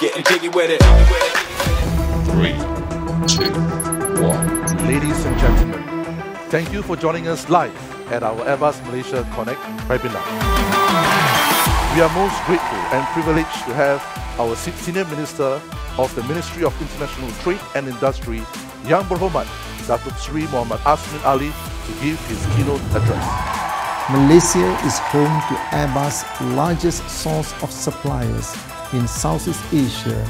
getting jiggy with it. Three, two, one. Ladies and gentlemen, thank you for joining us live at our Airbus Malaysia Connect webinar. We are most grateful and privileged to have our Senior Minister of the Ministry of International Trade and Industry, Yang Berhormat, Datuk Sri Muhammad Azmin Ali, to give his keynote address. Malaysia is home to Airbus' largest source of suppliers in Southeast Asia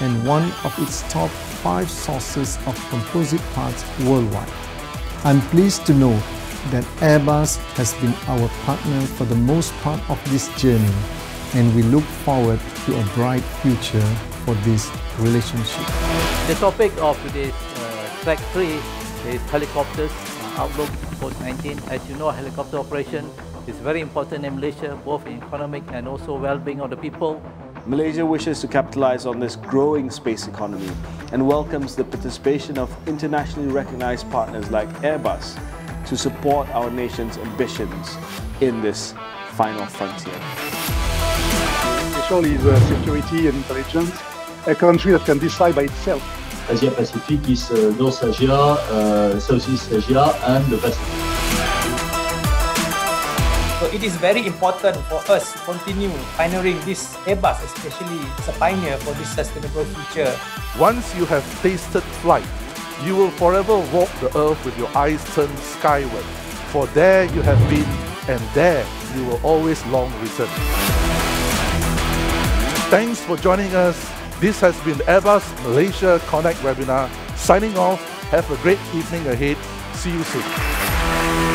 and one of its top five sources of composite parts worldwide. I'm pleased to know that Airbus has been our partner for the most part of this journey and we look forward to a bright future for this relationship. The topic of today's uh, track 3 is helicopters uh, outlook post-19. As you know, helicopter operation is very important in Malaysia, both in economic and also well-being of the people. Malaysia wishes to capitalize on this growing space economy and welcomes the participation of internationally recognized partners like Airbus to support our nation's ambitions in this final frontier. Special is uh, security and intelligence, a country that can decide by itself. Asia Pacific is uh, North Asia, uh, Southeast Asia, and the Pacific. So it is very important for us to continue pioneering this Airbus, especially as a pioneer for this sustainable future. Once you have tasted flight, you will forever walk the earth with your eyes turned skyward. For there you have been, and there you will always long return. Thanks for joining us. This has been Airbus Malaysia Connect webinar. Signing off. Have a great evening ahead. See you soon.